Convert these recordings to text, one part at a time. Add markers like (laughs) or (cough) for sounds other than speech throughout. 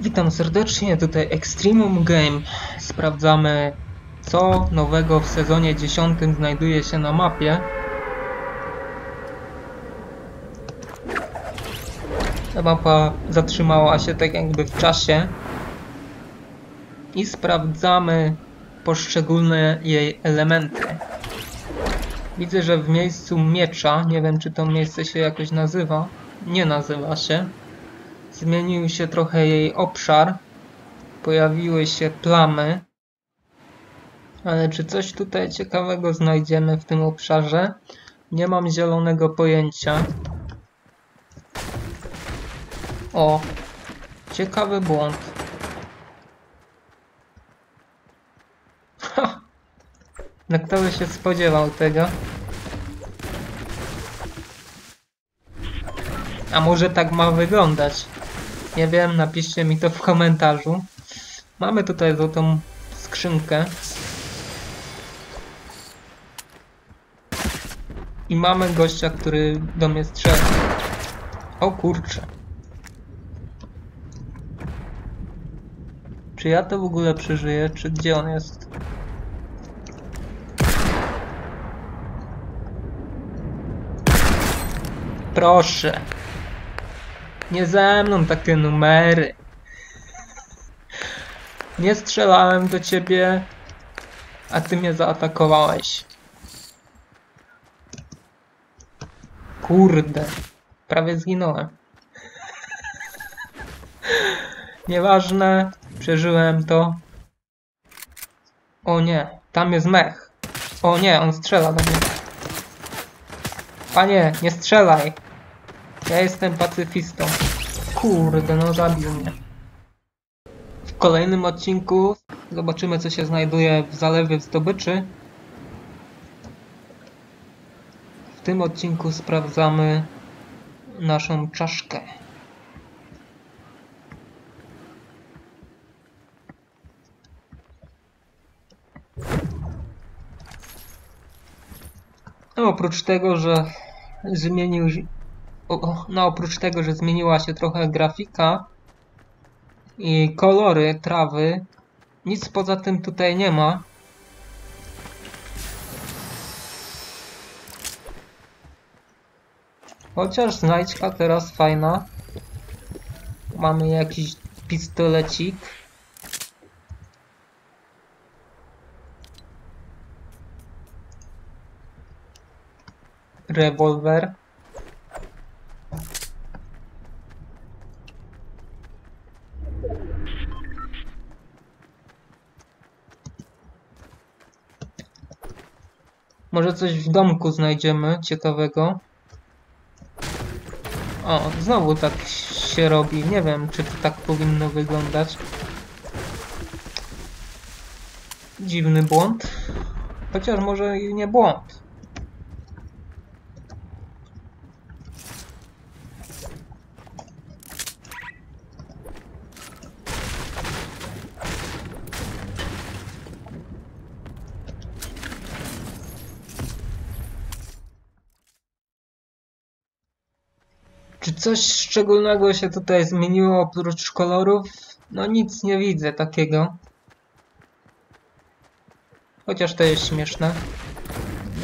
Witam serdecznie, tutaj Extremum Game. Sprawdzamy, co nowego w sezonie 10 znajduje się na mapie. Ta mapa zatrzymała się tak jakby w czasie. I sprawdzamy poszczególne jej elementy. Widzę, że w miejscu miecza, nie wiem czy to miejsce się jakoś nazywa, nie nazywa się. Zmienił się trochę jej obszar. Pojawiły się plamy. Ale czy coś tutaj ciekawego znajdziemy w tym obszarze? Nie mam zielonego pojęcia. O, ciekawy błąd. Ha! No kto by się spodziewał tego? A może tak ma wyglądać? Nie wiem, napiszcie mi to w komentarzu. Mamy tutaj złotą skrzynkę. I mamy gościa, który do mnie strzela. O kurczę. Czy ja to w ogóle przeżyję? Czy gdzie on jest? Proszę. Nie ze mną takie numery. Nie strzelałem do ciebie, a ty mnie zaatakowałeś. Kurde. Prawie zginąłem. Nieważne. Przeżyłem to. O nie. Tam jest mech. O nie, on strzela do mnie. Panie, nie strzelaj. Ja jestem pacyfistą. Kurde, no zabił mnie. W kolejnym odcinku zobaczymy co się znajduje w zalewie zdobyczy. W tym odcinku sprawdzamy naszą czaszkę. No oprócz tego, że zmienił no oprócz tego, że zmieniła się trochę grafika i kolory trawy, nic poza tym tutaj nie ma. Chociaż znajdźka teraz fajna. Mamy jakiś pistolecik. Rewolwer. Może coś w domku znajdziemy ciekawego. O, znowu tak się robi. Nie wiem, czy to tak powinno wyglądać. Dziwny błąd. Chociaż może i nie błąd. Czy coś szczególnego się tutaj zmieniło oprócz kolorów? No nic nie widzę takiego. Chociaż to jest śmieszne,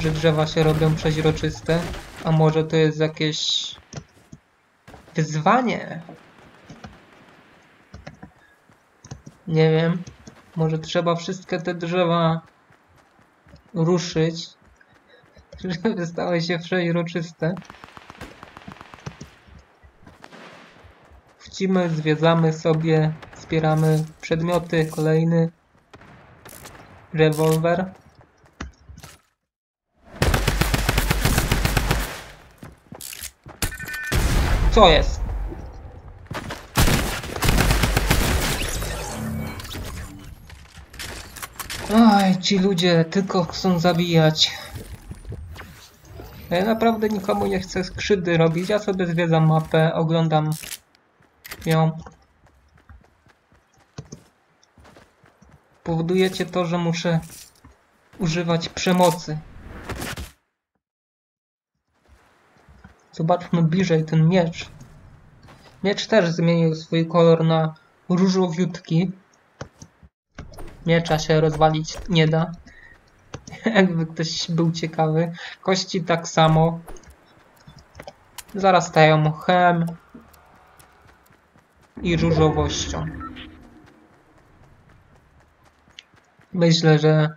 że drzewa się robią przeźroczyste. A może to jest jakieś wyzwanie? Nie wiem. Może trzeba wszystkie te drzewa ruszyć, (laughs) żeby stały się przeźroczyste. Wchodzimy, zwiedzamy sobie, zbieramy przedmioty, kolejny rewolwer. Co jest? Oj, ci ludzie tylko chcą zabijać. Ja naprawdę nikomu nie chcę skrzydły robić, ja sobie zwiedzam mapę, oglądam ją. Powodujecie to, że muszę używać przemocy. Zobaczmy bliżej ten miecz. Miecz też zmienił swój kolor na różowiutki. Miecza się rozwalić nie da. (laughs) Jakby ktoś był ciekawy. Kości tak samo. Zarastają chem i różowością. Myślę, że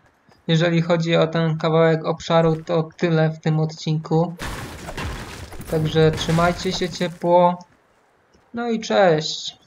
jeżeli chodzi o ten kawałek obszaru, to tyle w tym odcinku. Także trzymajcie się ciepło. No i cześć.